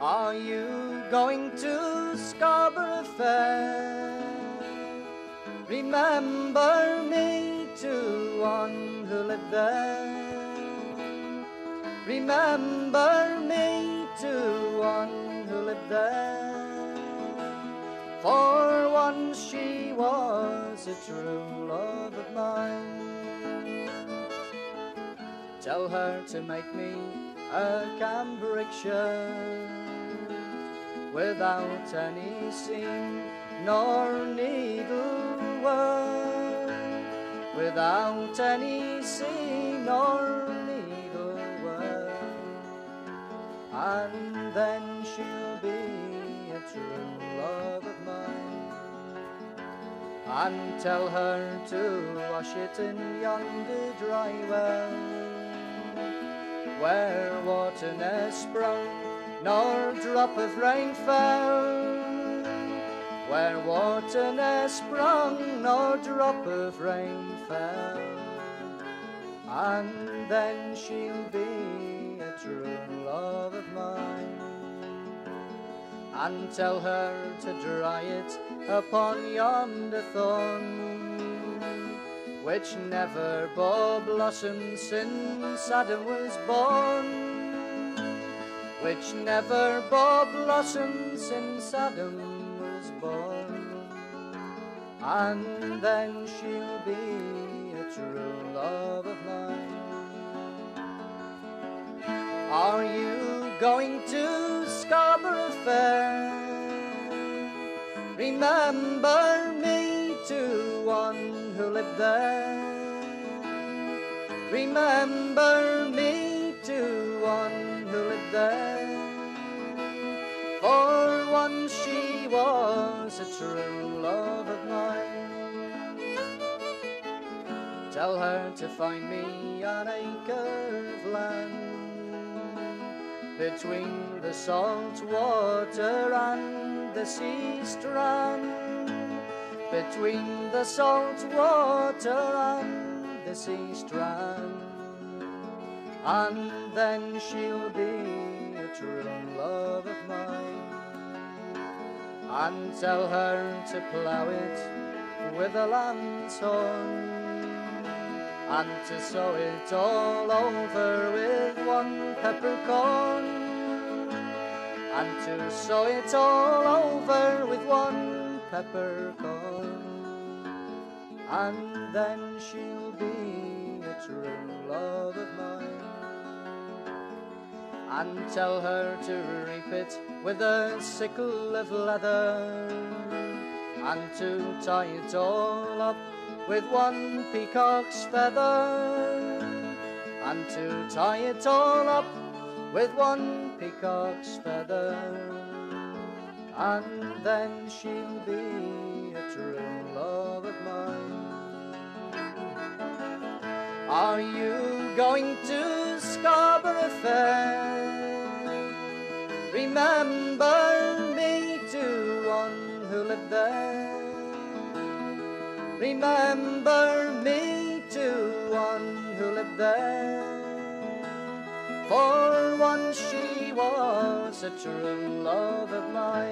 Are you going to Scarborough Fair? Remember me to one who lived there. Remember me to one who lived there. For once she was a true love of mine. Tell her to make me a cambric shirt without any seam nor needlework, without any seam nor needlework, and then she'll be a true love of mine. And tell her to wash it in yonder dry well, where water ne'er sprung nor drop of rain fell, where water ne'er sprung, nor drop of rain fell, and then she'll be a true love of mine. And tell her to dry it upon yonder thorn, which never bore blossom since Adam was born which never bore blossom since Adam was born. And then she'll be a true love of mine. Are you going to Scarborough Fair? Remember me to one who lived there. Remember me there. For once she was a true love of mine. Tell her to find me an acre of land between the salt water and the sea strand. Between the salt water and the sea strand and then she'll be a true love of mine. And tell her to plough it with a horn, and to sow it all over with one peppercorn, and to sow it all over with one peppercorn, and then she'll be and tell her to reap it with a sickle of leather. And to tie it all up with one peacock's feather. And to tie it all up with one peacock's feather. And then she'll be a true love Are you going to Scarborough Fair? Remember me to one who lived there. Remember me to one who lived there. For once she was a true love of mine.